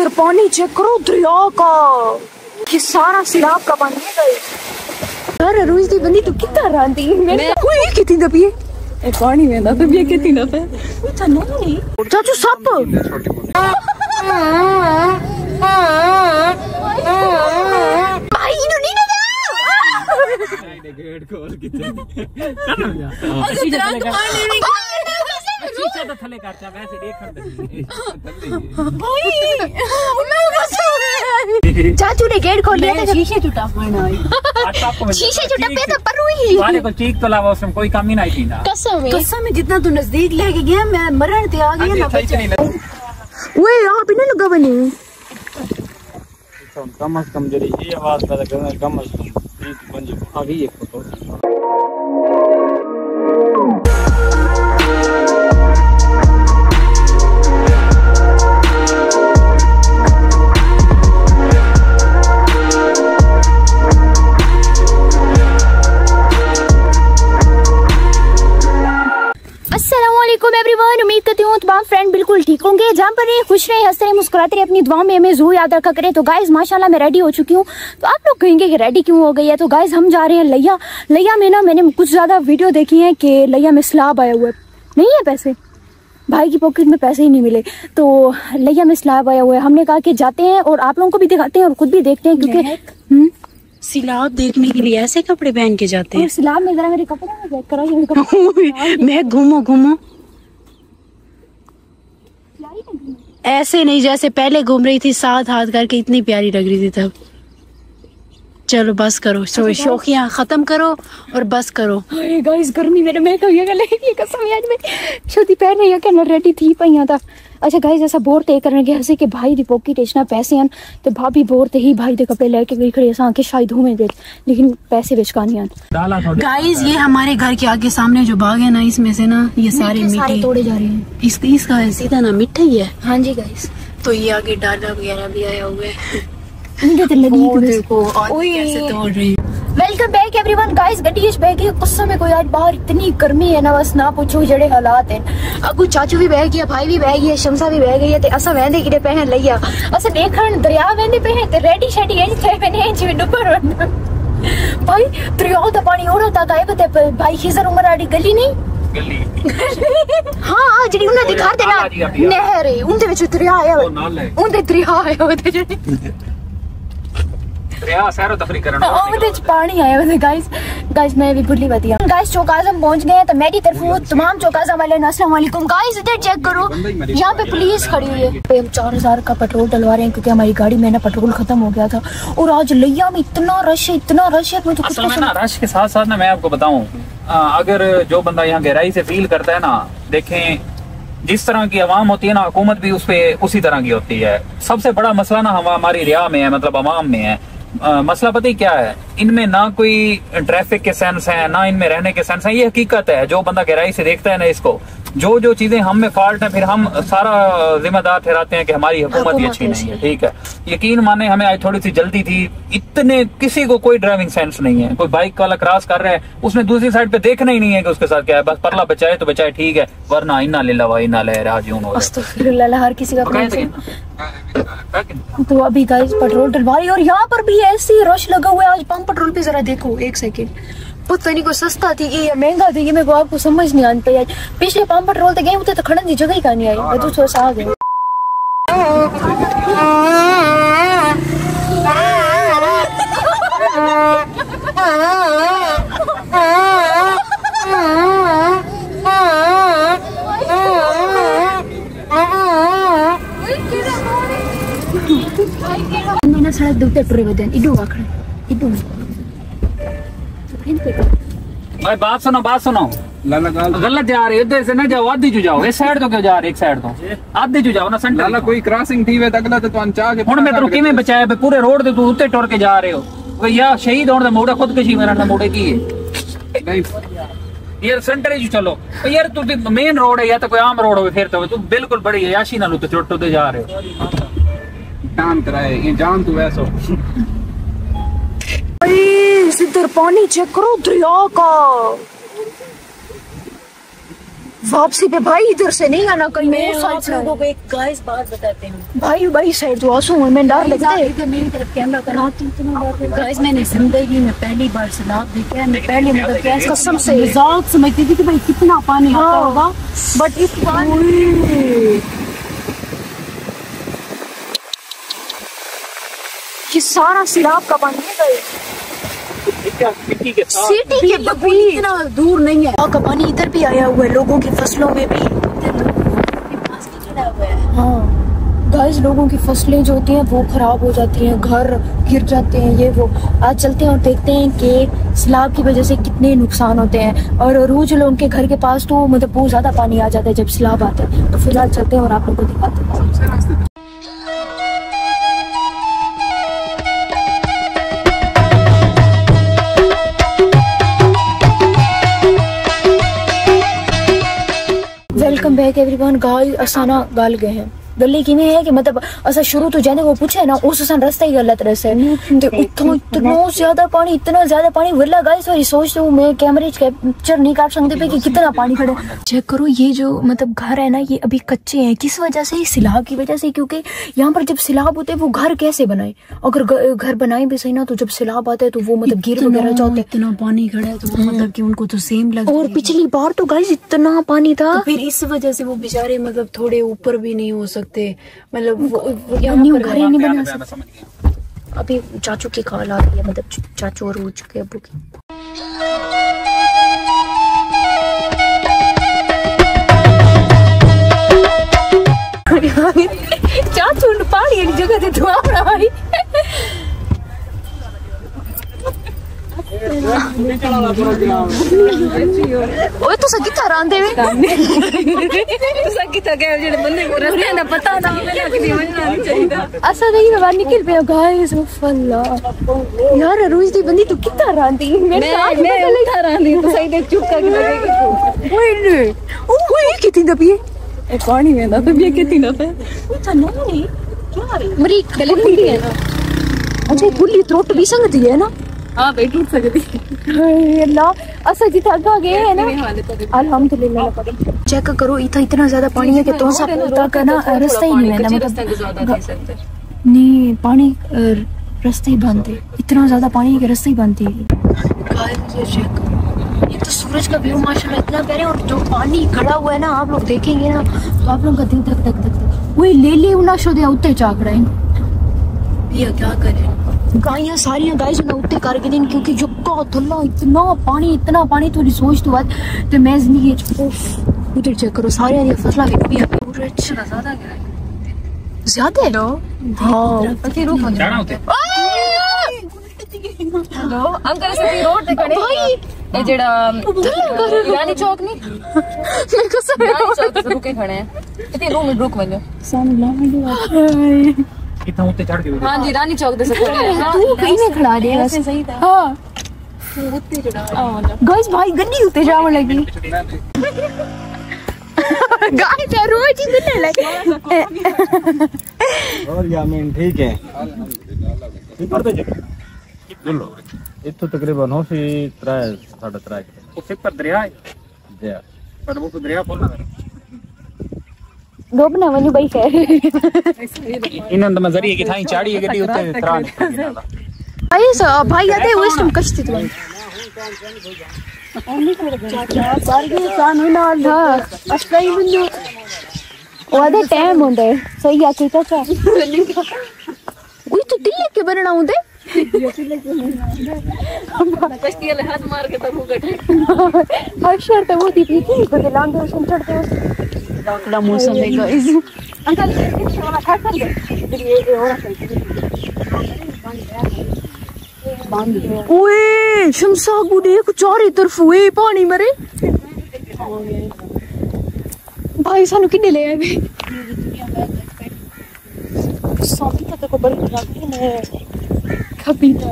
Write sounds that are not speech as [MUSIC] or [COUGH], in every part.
इधर पानी चेक करो दरिया का ये सारा सैलाब का पानी है गाइस यार रोज दी बंदी तू कितना रांदी मैं ओए कितनी दबी है ए पानी में ना दबी कितनी दबे इतना नहीं। चाचू सप। भाई इन्हों नहीं ना गेट खोल के तो थले करता वैसे देख चाचू ने गेट खोल लिया था शीशे टूटा शीशे जो डब्बे तो पर हुई। वाले को चीख तो लावा उसमें कोई कमी नहीं थी ना। कसम है। कसम में जितना तू नज़दीक लेके गया मैं मरण ते आ गया ना बच्चा ओए यहाँ पे ना लगा बने। कम अज कम जरी ये आवाज़ पैदा करना कम अज कम। तीस पंज आ गई एक फ़ोटो। खुश रहे हंस रहे मुस्कुराते रहे अपनी दुआ में हमें ज़रूर याद रखा करें। तो गाइज़ माशाल्लाह मैं रेडी हो चुकी हूँ। तो आप लोग कहेंगे कि रेडी क्यों हो गई है? तो गाइज़ हम जा रहे हैं लैया। लैया में ना मैंने कुछ ज़्यादा वीडियो देखी है कि लैया में स्लाब आया हुआ है। नहीं है पैसे? भाई की पॉकेट में पैसे ही नहीं मिले। तो लैया में स्लाब आया हुआ है। हमने कहा कि जाते हैं और आप लोगों को भी दिखाते हैं और खुद भी देखते हैं क्योंकि हम्म, सिलाब देखने के लिए ऐसे कपड़े पहन के जाते और सिलाब में जरा मेरे कपड़े में चेक करो हैं मैं घूमो घूमो। ऐसे नहीं जैसे पहले घूम रही थी, साथ हाथ करके इतनी प्यारी लग रही थी तब। चलो बस करो। शो शौकियाँ खत्म करो और बस करो। अरे गाइस गर्मी मेरे मैं कहिए गले ये कसम यार मैं छोटी पहन रही है क्या रेडी थी पईया था अच्छा गाइस ऐसा बोर ते करने के हसे कि भाई दी पॉकेट इतना पैसे हैं तो भाभी बोर ते ही भाई दे कपड़े लेके गई खड़ी असा के शायद हूँ में दे लेकिन पैसे बेच कानी आन। गाइस ये हमारे घर के आगे सामने जो बाग है ना इसमें से ना ये सारे सारे मिट्टी तोड़े जा रहे हैं। इस, इसका सीधा ना मिट्टा ही है। हाँ जी गाइस तो ये आगे डाला वगैरह भी आया हुआ है। मुझे तो लगी वो कि बस- देखो और ओए। कैसे तोड़ रहे हैं वेलकम बैक एवरीवन गाइस गड्डी इस बैग है गुस्सा में कोई आज बाहर इतनी गर्मी है ना बस ना पूछो जड़े हालात हैं अगू चाचू भी बह गया भाई भी बह गया शमसा भी बह गई है ते असा वेंदे किडे पे हैं लैया असा देखण दरिया वेंदे पे हैं ते रेडी शेडी एंड थे मैंने एंड जिवे डुबर भाई दरिया दा पानी और होता का है भाई खिजर उमर आड़ी गली नहीं गली हाँ हाँ ਜਿਹੜੀ ਉਹਨਾਂ ਦੇ ਘਰ ਦੇ ਆ ਜੀ, ਆ ਜੀ, ਨਾਲ ਆ। ਨਹਿਰ ਹੈ ਉਹਦੇ ਵਿੱਚ ਦਰਿਆ ਆਇਆ ਉਹ ਨਾਲ ਹੈ। ਉਹਦੇ ਦਰਿਆ ਆਇਆ ਉਹਦੇ का क्योंकि हमारी गाड़ी में ना पेट्रोल खत्म हो गया था और आज लिया में इतना रश है इतना रश है मुझे रश के साथ-साथ ना मैं आपको बताऊँ अगर जो बंदा यहाँ गहराई से फील करता है ना देखे जिस तरह की आवाम होती है ना हुकूमत भी उस पर उसी तरह की होती है। सबसे बड़ा मसला ना हम हमारी रिया में है मतलब आवाम में है। आ, मसला पता ही क्या है? इनमें ना कोई ट्रैफ़िक के सेंस है ना इनमें रहने के सेंस है। ये हकीकत है जो बंदा गहराई से देखता है ना इसको जो जो चीज़ें हम में फॉल्ट है फिर हम सारा जिम्मेदार ठहराते हैं कि हमारी हुकूमत ही अच्छी नहीं है ठीक है। यकीन माने हमें आज थोड़ी सी जल्दी थी इतने किसी को कोई ड्राइविंग सेंस नहीं है कोई बाइक वाला क्रॉस कर रहा है उसने दूसरी साइड पे देखना ही नहीं है कि उसके साथ क्या है बस परला बचाए तो बचाए ठीक है वरना इन्ना ले लवा इन्ना ले राजून हो हर किसी का तो कौन तो- तो अभी गाइस पेट्रोल डलवाई और यहाँ पर भी ऐसी रश लगा हुआ है आज पंप पेट्रोल पे जरा देखो एक सेकेंड पता नहीं को सस्ता थी या महँगा थी कि मेरे को आपको समझ नहीं आती है पिछले पंप पेट्रोल ते गए उते तो खड़न की जगह ही नहीं आई। [LAUGHS] तो थोड़ा सा आ गई मैंने सड़क दे उत्ते टुरे वदन इडू आखड़ इडू। भाई बात सुनो बात सुनो गलत जा रहे हो इधर से ना जाओ आधी चु जाओ इस साइड तो क्यों जा रहे एक साइड तो आधी चु जाओ ना सेंटर ਲਾਲਾ ਕੋਈ ਕ੍ਰਾਸਿੰਗ ਠੀਕ ਹੈ ਤਾਂ ਅਗਲਾ ਤੇ ਤੁਹਾਨੂੰ ਚਾਹ ਕੇ ਹੁਣ ਮੈਂ ਤੈਨੂੰ ਕਿਵੇਂ ਬਚਾਇਆ ਬਈ ਪੂਰੇ ਰੋਡ ਤੇ ਤੂੰ ਉੱਤੇ ਟੁਰ ਕੇ ਜਾ ਰਹੇ ਹੋ ਬਈ ਯਾ ਸ਼ਹੀਦ ਹੋਣ ਦਾ ਮੋੜਾ ਖੁਦਕਸ਼ੀ ਮਰਨ ਦਾ ਮੋੜੇ ਕੀ ਹੈ ਨਹੀਂ ਯਾਰ ਸੈਂਟਰ ਹੀ ਚਲੋ ਬਈ ਯਾਰ ਤੂੰ ਮੇਨ ਰੋਡ ਹੈ ਜਾਂ ਤਾਂ ਕੋਈ ਆਮ ਰੋਡ ਹੋਵੇ ਫਿਰ ਤਾਂ ਤੂੰ ਬਿਲਕੁਲ ਬੜੀ ਯਾਸ਼ੀ ਨਾਲ ਉੱਤੇ ਚੁੱਟ ਉੱਤੇ ਜਾ ਰਹੇ ਹੋ ਜਾਨ ਕਰਾਏ ਇਹ ਜਾਨ ਤੂੰ ਐਸੋ इधर पानी चेक करो दरिया का वापसी पे भाई इधर से नहीं आना कहीं मैं आप लोगों को एक गाइस बात बताते हैं। भाई भाई साइड तो आँसू में डर लगता है। इधर मेरी तरफ़ कैमरा कराती गाइस मैंने ज़िंदगी में पहली बार सैलाब देखा है मैं पहली मतलब क्या कसम से। मज़ाक समझती थी कि भाई कितना पानी आता हाँ। होगा। बट इस बार ये सारा सिराप का पानी है? मिट्टी के साथ। सिटी के इतना दूर नहीं है। का पानी इधर भी आया हुआ है लोगों की फ़सलों में भी। है। हाँ गाइस लोगों की फ़सलें जो होती हैं वो खराब हो जाती हैं घर गिर जाते हैं ये वो। आज चलते हैं और देखते हैं कि सैलाब की वजह से कितने नुकसान होते हैं। और रोज लोगों के घर के पास तो मतलब बहुत ज़्यादा पानी आ जाता है जब सैलाब आता है। तो फ़िलहाल चलते हैं और आप लोगों को दिखाते हैं। बैक एवरीवन गाइस असाना गाल गए हैं। गली किਵੇਂ है कि मतलब असा शुरू तो जाने को पूछे ना उस असान रास्ता ही गलत रहे ते उतो इतना ज़्यादा पानी इतना ज़्यादा पानी वरला गाइस और सोचते हूँ मैं कैमरे कैप्चर नहीं कर सकते पे कि कितना पानी खड़े चेक करो ये जो मतलब घर है ना ये अभी कच्चे हैं। किस वजह से? सिलाब की वजह से क्योंकि यहाँ पर जब सिलाब होते हैं वो घर कैसे बनाए? अगर घर बनाए भी सही ना तो जब सिलाब आता है तो वो मतलब गिर वगैरह जाते इतना पानी खड़ा है तो मतलब कि उनको तो सेम लग और पिछली बार तो गाइस इतना पानी था। तो फिर इस वजह से वो बेचारे मतलब थोड़े ऊपर भी नहीं हो सकते मतलब वो, वो न्यू घर ही नहीं बना सकते? अभी चाचू की कॉल आ रही है मतलब चाचू और हो चुके अबू की। [LAUGHS] चाचू ने पानी एक जगह ते ओए तो सगी तरह आंदे वे असा नहीं बाहर निकल पे गाइस अल्लाह यार रोज दी बंदी तू कितना रांदी मेरे साथ मैं उठा रांदी तो सही देख चुप करके लगेगी ओए ने ओए कितनी दबी है पानी में ना भी कितनी ना पे तो नहीं मरी गले खुली है ना अच्छा खुली त्रोट भी संगती है ना हाँ भाई टूट सकती हाय अल्लाह असा जितना आगा गए है ना। अल्हम्दुलिल्लाह चेक करो इतना इतना ज़्यादा पानी है कि तो तक है ना रास्ता ही नहीं है ना मतलब नहीं पानी रास्ते ही बंद है। इतना ज़्यादा पानी है कि रास्ते ही बंद है। ये करो। ये तो सूरज का व्यू माशाल्लाह इतना प्यारा है और जो पानी खड़ा हुआ है ना आप लोग देखेंगे ना तो आप लोग का दिल धक धक धक वही ले ले उना शो दे उत्ते चाक रहे भैया क्या करें? गाइया सारिया गाय ना उत्ते करके दिन क्योंकि जुक्का थल्ला इतना पानी इतना पानी थोड़ी सोच तो बाद तो मैं ज़िंदगी उधर चेक करो सारियाँ दी फसलां विक भी हैं पूरा अच्छा ज़्यादा? है। ज़्यादा है लो? हाँ पति रुक जाना होते हेलो? अंकल से रोड पे खड़े भाई। ये जेड़ा रानी चौक नहीं मेरे को सब रानी चौक रुके खड़े हैं। इतने रूम में रुक वलो सामने लाओ हाय। इतना उत्ते चढ़ के हाँ जी रानी चौक दे सकते हैं तू कहीं ना खड़ा दे बस। सही था। हाँ। गाइस भाई गंदी उते जावन लगी। गाइस रोज ही गंदे लगे। [LAUGHS] और यामीन ठीक है। इधर तो चलो इतो तकरीबन हो सी 3 3.5 किलोमीटर। उसे पर दरिया है? दरिया। पर वो तो दरिया बोलना ડોબ ના વાની બાઈક હે ઇન અંદર મજરી કે થાઈ ચાડી ગઈ ઉતે ત્રાન આય સો ભાઈ આતે ઉસ તુમ કશતી તું ओदे टाइम होंदे सही आ कीता सा ओई तो दिल के बनना होंदे कश्ती ले हाथ मार के तब हो गए हर शर्त वो दी थी को दिलांगे उसम चढ़ते हो। अगला मौसम है गाइस अंकल ये वाला खा कर दे। ये ये और ओए शमसा गुडे को चारे तरफ़ हुए पानी मरे। भाई सानू किन्ने ले आए? साथी तक को बड़ी लगती है। कभी ना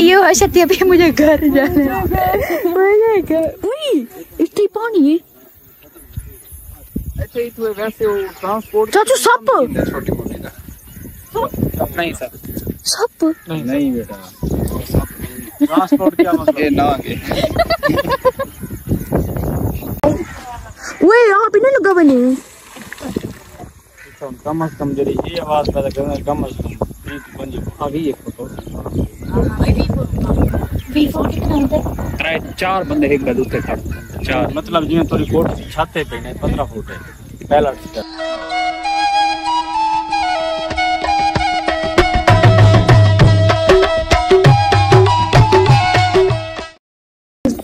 ये हशत अभी मुझे घर जाना है। मुझे घर। रोटी पानी है। अच्छा तो वैसे वो ट्रांसपोर्ट चाचू सप। छोटी मोटी का सप? नहीं सर। सप? नहीं नहीं बेटा। ट्रांसपोर्ट क्या मतलब? ये ना आगे। ओए यहाँ पे नहीं लगा बने अच्छा, कम से कम जरी ये आवाज़ पैदा करना कम से कम पंज अभी हाँ, एक फ़ोटो। हाँ, अभी फ़ोटो। 3 4 बंदे एक बेड उठे खड़े चार मतलब जिवें थोड़ी कोट छाते पे ने 15 फुट है पहला स्टेप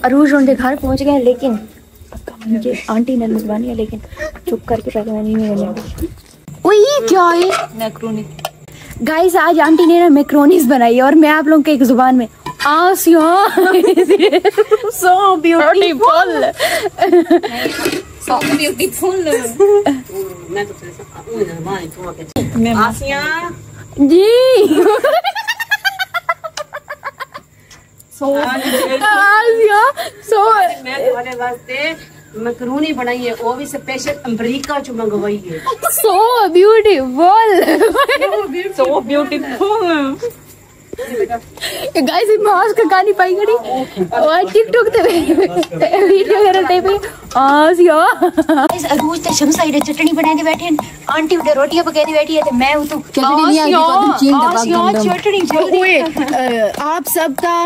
अरूज उनके घर पहुँच गए लेकिन मुझे आंटी ने लगवानी है लेकिन चुप करके पहले मैंने नहीं बनेगी ओ ये क्या है? मैक्रोनी गाइस आज आंटी ने ना मैक्रोनीस बनाई और मैं आप लोगों के एक ज़ुबान में Aasiya so beautiful so beautiful जी आसिया सो मैं तुम्हारे वास्ते मकरूनी बनाई है वो भी स्पेशल अमेरिका चो मंगवाई है so beautiful so beautiful guys ये मास्क का नहीं पाई गड़ी। और टिकटॉक ते वीडियो कर करते पे आसिया गाइस अरूज ते शमसा इधर चटनी बनाए दे बैठे हैं। आंटी उधर रोटियाँ पकाई दे बैठी है ते मैं तो। चटनी नहीं आती तो चीन दबा चटनी जल्दी ओए आप सबका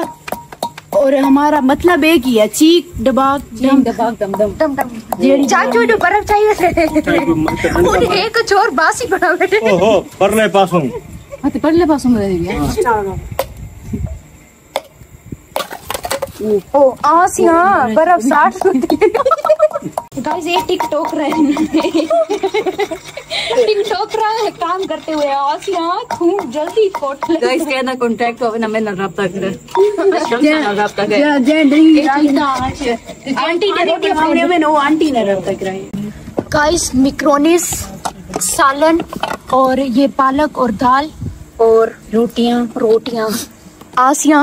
और हमारा मतलब एक ही है चीक डबाक दम। दम दम दम दम चाचू ने बर्फ़ चाहिए। और [LAUGHS] एक चोर बासी बना बैठे ओहो परले पासों हाँ। तो पढ़ले पास में दे दिया ओ आसिया बर्फ़ साठ गाइस ये टिकटॉक रहे टिकटॉक रहे काम करते हुए आसिया खूब जल्दी फोट ले गाइस कहना कांटेक्ट हो ना मैं ना रब्ता करे ना रब्ता करे जे- जे ड्रिंक आंटी ने रोटी मांगने में नो आंटी ने रब तक रही गाइस मिक्रोनिस सालन और ये पालक और दाल और रोटियाँ रोटियाँ। आसिया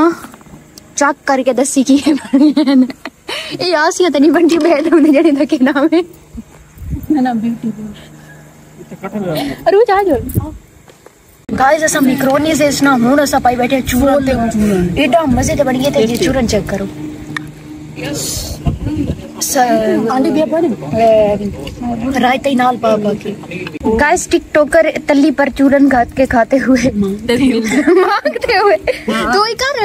चक करके दसी की है ये आसिया तो नहीं बनती बैठ होने जड़े तक नाम है? रोज आ जाओ। गाइस असा मिक्रोनिस इस ना हुन असा पाई बैठे चूरन ते एडा मज़े ते बन गए थे ये चूरन चेक करो। भी रायता ही नाल पा पा के गाइस टिकटॉकर तल्ली पर चूरन खात के खाते हुए मांगते हुए तो ही कर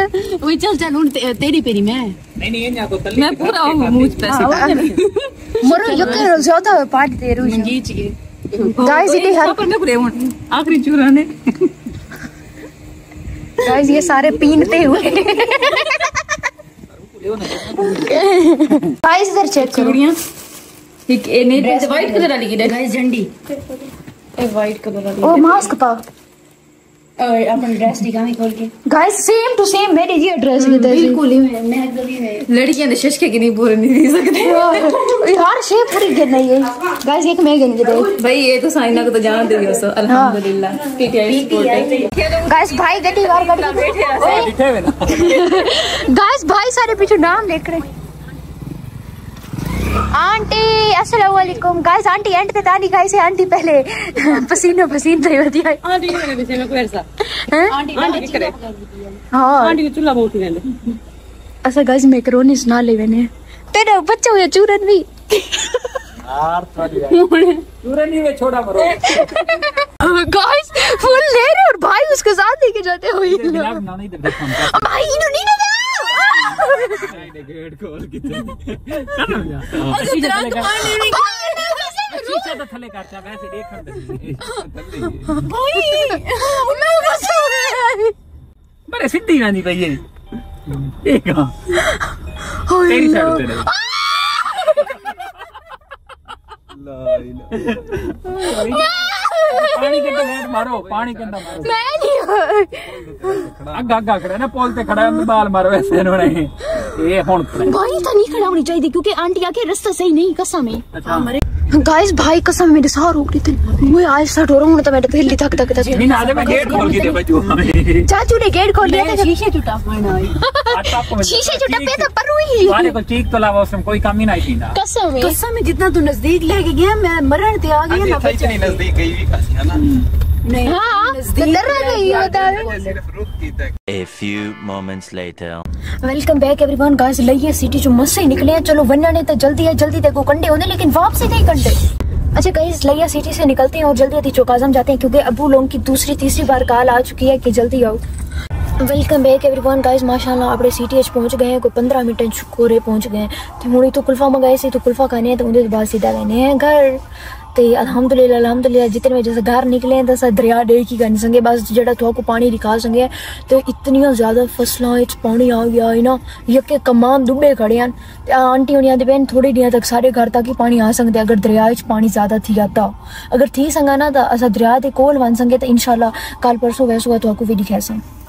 ओए चल चल उन ते- तेरी पेरी मैं नहीं नहीं इन्हें को तल्ली मैं पूरा हूँ। मुझ पे मरो यकर ज़्यादा पार्ट दे रही हूँ। जीत गए गाइस ये हर पर पूरे आखिरी चूरा ने गाइस ये सारे पीनते हुए। गाइस इधर चेक करो। एक ए नहीं वाइट कलर वाली की गाइस झंडी। ए वाइट कलर वाली। ओ मास्क पा और अपन ड्रेस दिखावे खोल के। गाइस सेम टू सेम मेरी जी एड्रेस की तरह बिल्कुल ही है मैं गली में लड़कियाँ ने शशके की नहीं पूरे नहीं दे सकते। यार शेप पूरी गिर नहीं है। गाइस एक मैं गिन के दे भाई ये तो साइना को तो जान दे दियो सो अल्हम्दुलिल्लाह। पीटीआई सपोर्ट है। गाइस भाई गड्डी बार गड्डी। दिखे हुए ना। गाइस भाई सारे पीछे नाम लिख रहे आंटी अस्सलाम वालेकुम गाइस आंटी एंड पे तानी गाइस है आंटी पहले। पसीना पसीन में कोई सा हैं? आंटी आंटी करे हाँ। आंटी को चूल्हा बहुत ही रहने। ऐसा गाइस मैकरोनी सुना ले मैंने। तेरा बच्चा हुआ चूरन भी। यार थोड़ी पूरे नहीं वे छोड़ा मरो। गाइस फुल ले भाई उसके साथ लेके जाते हुए बिलाग ना नहीं भाई नहीं ना गेट खोल के कर जा शीशे थले करता वैसे देखण दे बड़े सिद्धि है हाँ तेरी साइड तेरे पानी ना? पोल खड़ा बाल मारो ऐसे इन्होंने तो नहीं खड़ा होनी चाहिए क्योंकि आंटी आखिर रस्ता सही नहीं कसा में गाइस भाई कसम मेरे सार रोक रही थी मैं आज सा डोरा हूँ तो मेरे दिल्ली तक तक थक नहीं ना आज मैं गेट खोल के दे बच्चों चाचू ने गेट खोल दिया था। शीशे टूटा। पड़ना शीशे टूटा पे तो पर हुई वाले को चीख तो लावा उसमें कोई कमी नहीं थी ना। कसम है। कसम में जितना तू नज़दीक लेके गया मैं मरण ते आ गया ना बच्चे नज़दीक गई भी है ना। नहीं वेलकम बैक एवरीवन गाइस लइए सिटी जो मस्त ही निकले हैं। चलो वरना नहीं तो जल्दी है जल्दी देखो कंडे होने लेकिन वापसी नहीं कंडे। अच्छा कहीं लैया सिटी से निकलते हैं और जल्दी अति चौक आज़म जाते हैं क्योंकि अबू लोगों की दूसरी तीसरी बार कॉल आ चुकी है कि जल्दी आओ। Welcome back everyone guys माशाला आप सी एच पहुँच गए हैं कोई पंद्रह मिनट कोरे पहुँच गए हैं। तो मुड़ी तो कुल्फा मंगाए से तो कुल्फा खाने हैं तो उन्हें तो बाहर सीधा लेने हैं घर। ते अलहमदुल्ला अलहमदुल्ला जितने जैसे घर निकले हैं तो दरिया डेढ़ की गन बस जो थोड़ा पानी दिखा संगे तो इतनी ज़्यादा फ़सलों पानी आ गया है ना यके कमान दुबे खड़े हैं आंटी होनी आते पैन थोड़ी दिन तक सारे घर तक ही पानी आ सकते अगर दरिया पानी ज़्यादा थी आता अगर थी संगा ना तो अस दरिया के कोल बन सकें तो इन कल परसों वैसों तो भी दिखा सकते